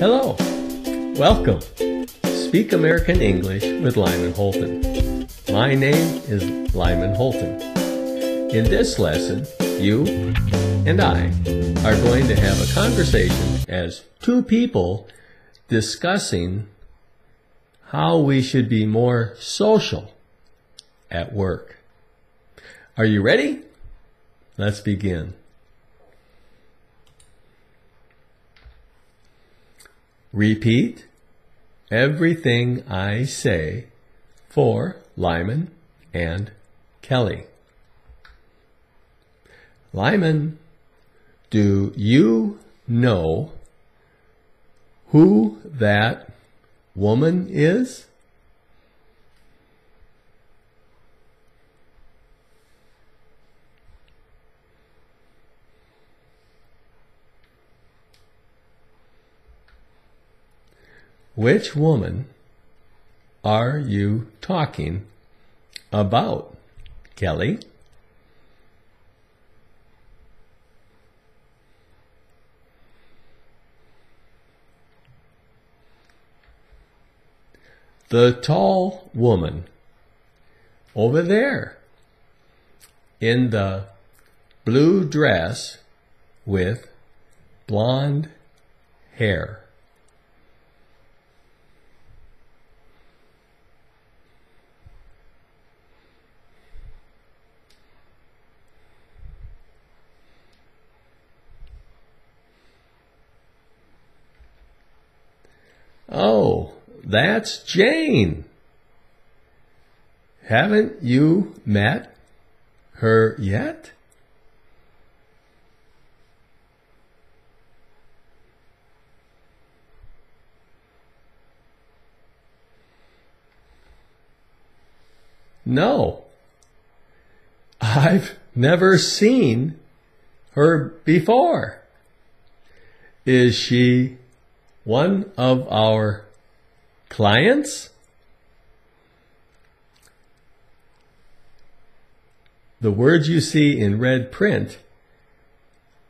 Hello, welcome. Speak American English with Lyman Holton. My name is Lyman Holton. In this lesson, you and I are going to have a conversation as two people discussing how we should be more social at work. Are you ready? Let's begin. Repeat everything I say for Lyman and Kelly. Lyman, do you know who that woman is? Which woman are you talking about, Kelly? The tall woman over there in the blue dress with blonde hair. Oh, that's Jane. Haven't you met her yet? No. I've never seen her before. Is she one of our clients? The words you see in red print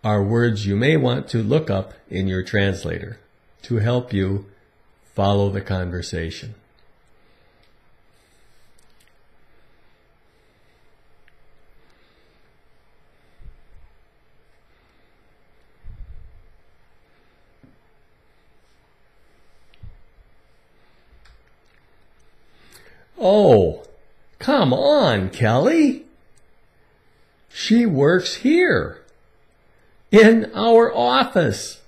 are words you may want to look up in your translator to help you follow the conversation. Oh, come on, Kelly. She works here in our office.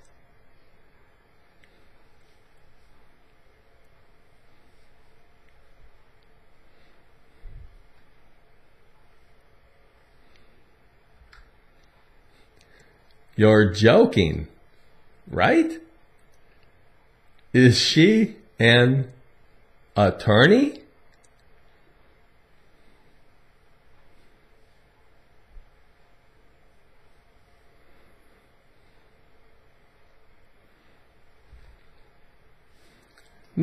You're joking, right? Is she an attorney?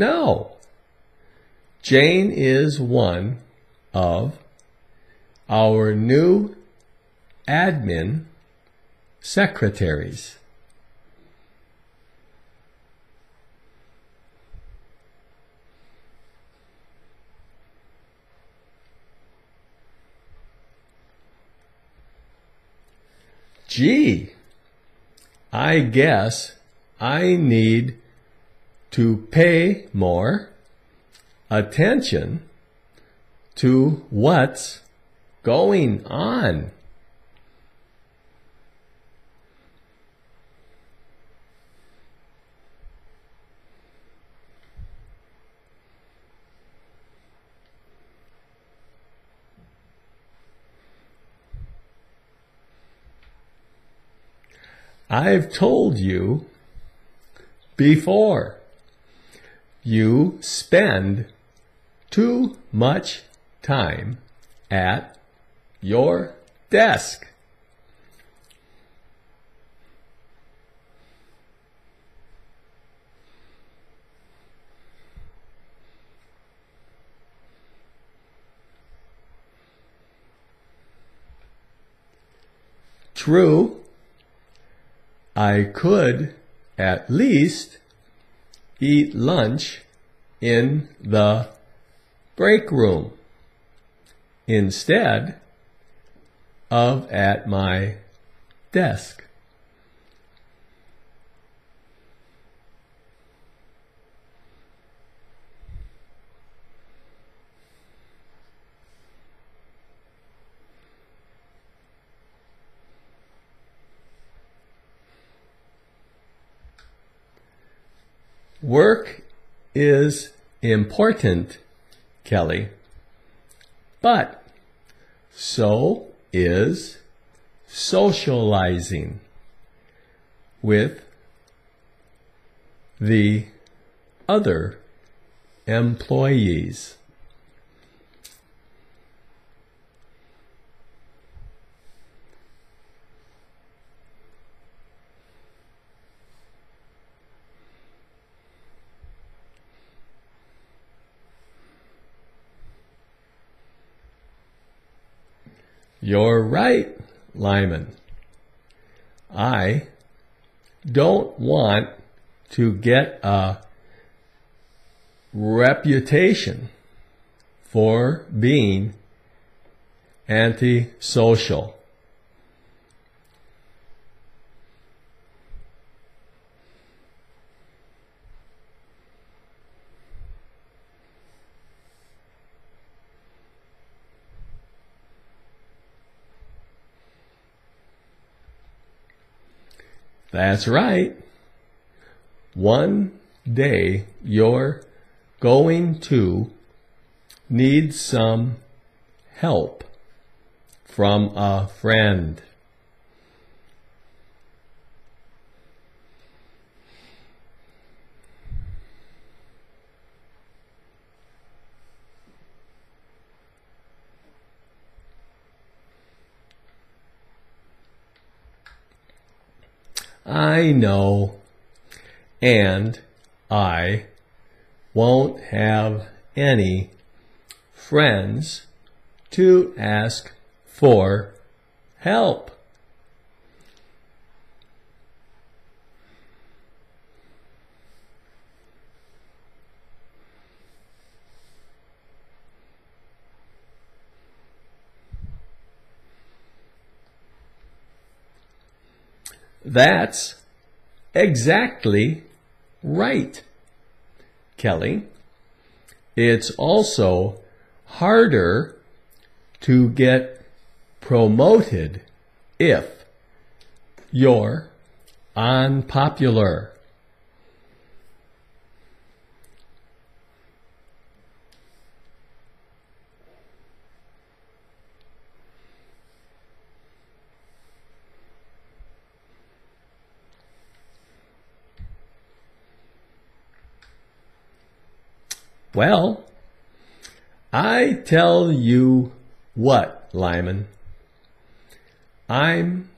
No. Jane is one of our new admin secretaries. Gee, I guess I need to pay more attention to what's going on. I've told you before you spend too much time at your desk. True, I could at least eat lunch in the break room instead of at my desk. Work is important, Kelly, but so is socializing with the other employees. You're right, Lyman. I don't want to get a reputation for being antisocial. That's right. One day you're going to need some help from a friend. I know, and I won't have any friends to ask for help. That's exactly right, Kelly. It's also harder to get promoted if you're unpopular. Well, I tell you what, Lyman. I'm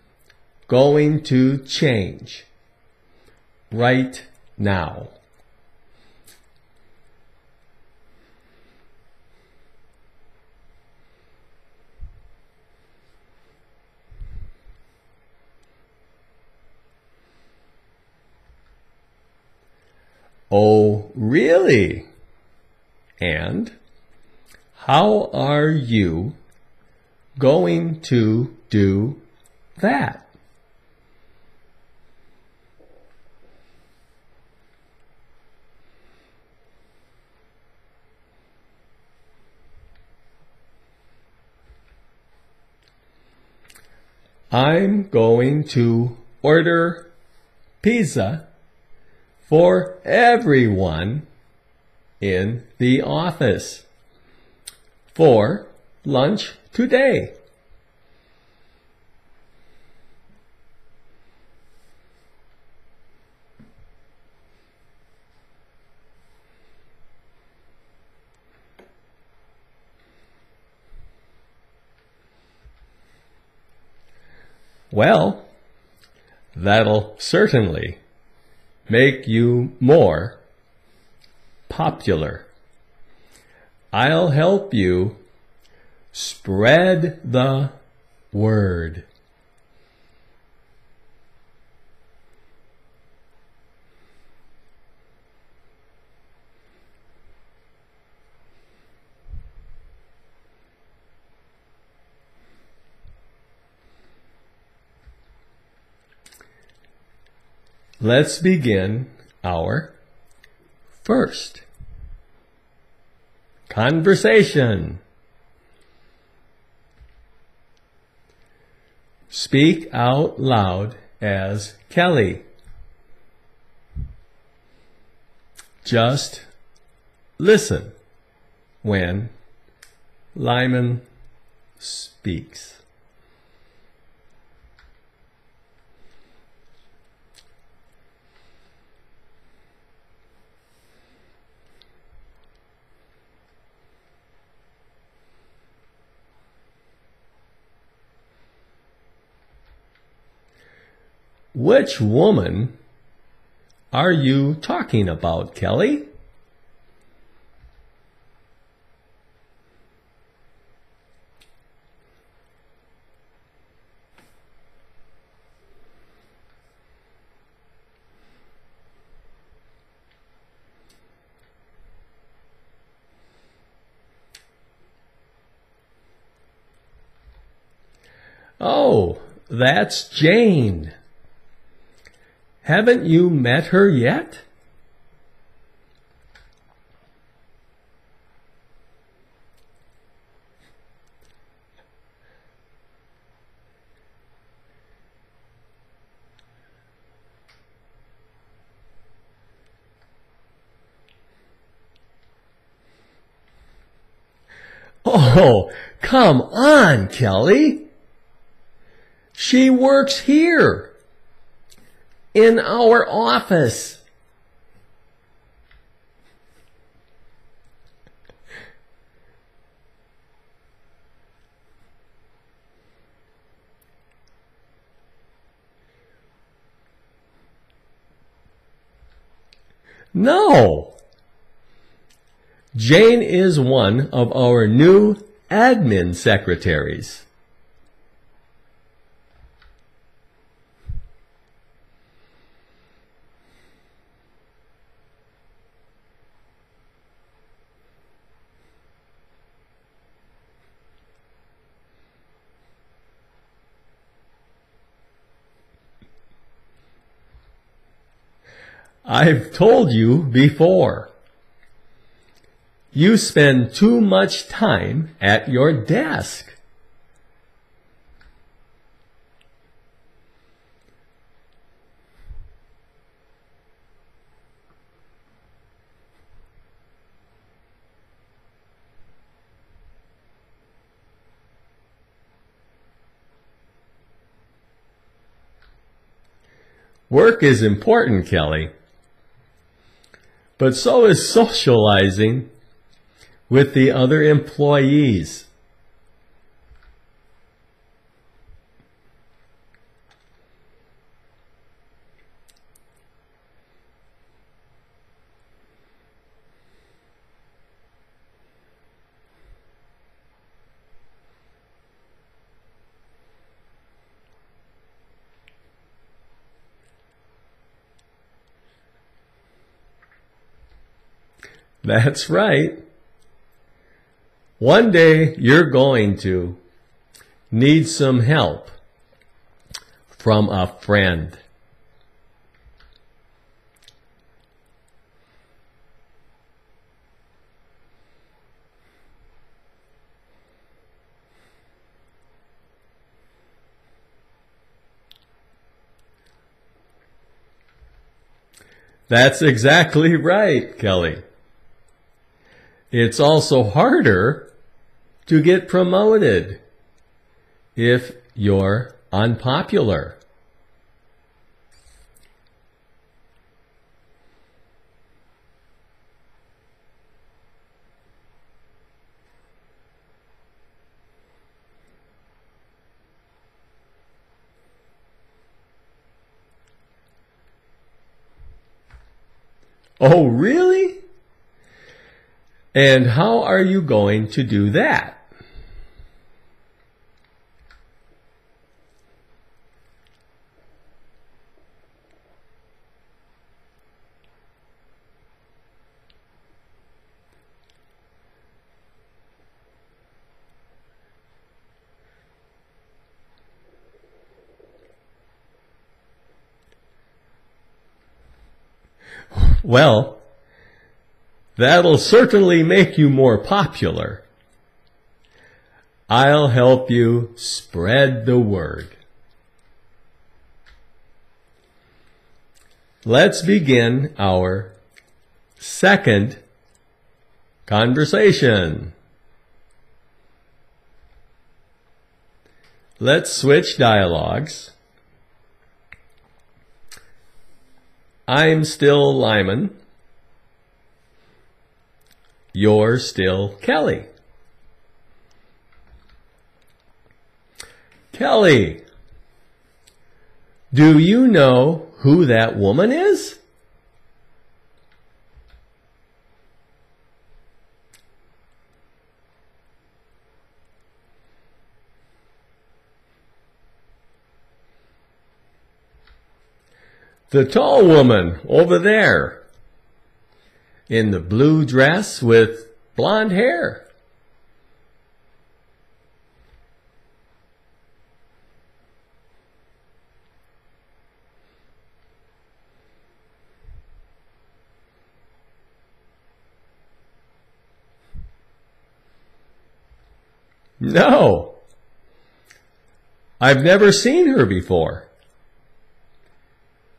going to change right now. Oh, really? And how are you going to do that? I'm going to order pizza for everyone in the office for lunch today. Well, that'll certainly make you more popular. I'll help you spread the word. Let's begin our first conversation. Speak out loud as Kelly. Just listen when Lyman speaks. Which woman are you talking about, Kelly? Oh, that's Jane. Haven't you met her yet? Oh, come on, Kelly. She works here in our office. No. Jane is one of our new admin secretaries. I've told you before. You spend too much time at your desk. Work is important, Kelly but so is socializing with the other employees. That's right. One day you're going to need some help from a friend. That's exactly right, Kelly. It's also harder to get promoted if you're unpopular. Oh, really? And how are you going to do that? Well, that'll certainly make you more popular. I'll help you spread the word. Let's begin our second conversation. Let's switch dialogues. I'm still Lyman. You're still Kelly. Kelly, do you know who that woman is? The tall woman over there in the blue dress with blonde hair. No. I've never seen her before.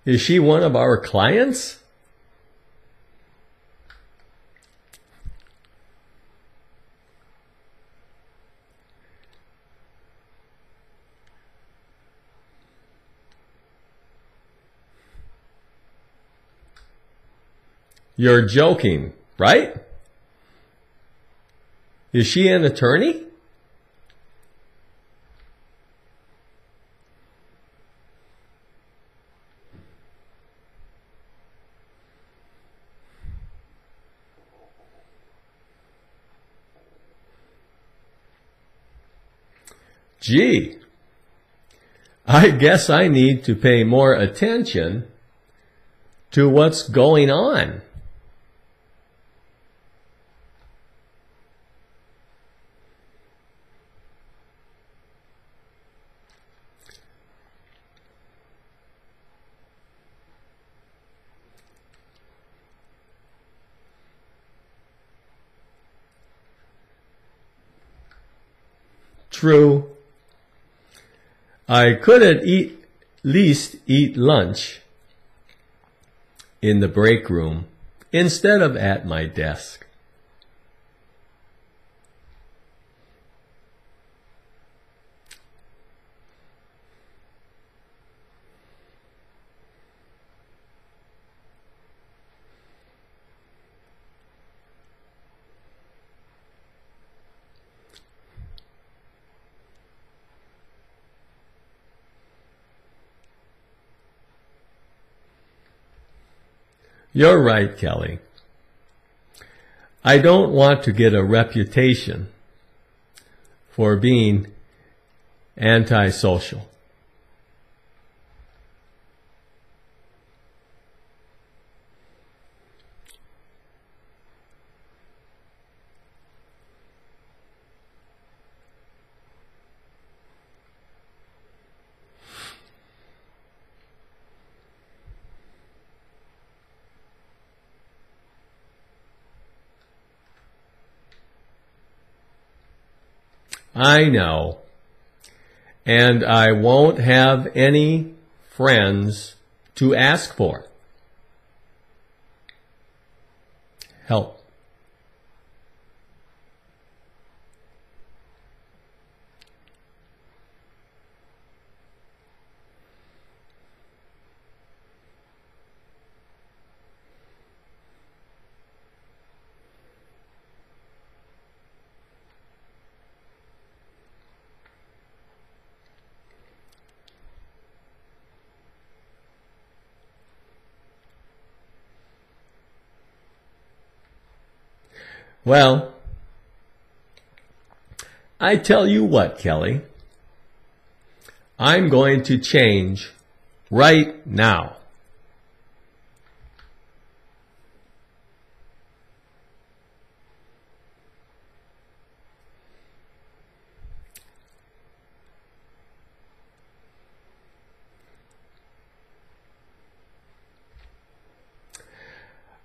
Is she one of our clients? You're joking, right? Is she an attorney? Gee, I guess I need to pay more attention to what's going on. True. I could at eat, least eat lunch in the break room instead of at my desk. You're right, Kelly. I don't want to get a reputation for being antisocial. I know. And I won't have any friends to ask for help. Well, I tell you what, Kelly, I'm going to change right now.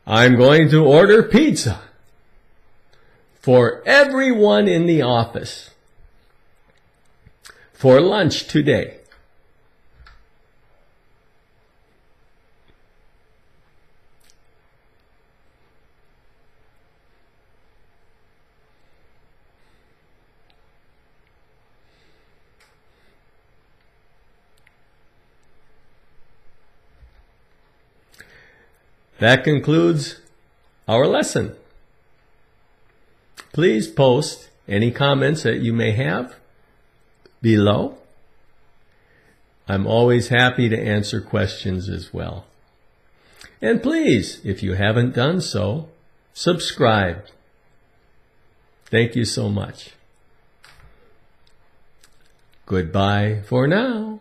I'm going to order pizza for everyone in the office for lunch today. That concludes our lesson. Please post any comments that you may have below. I'm always happy to answer questions as well. And please, if you haven't done so, subscribe. Thank you so much. Goodbye for now.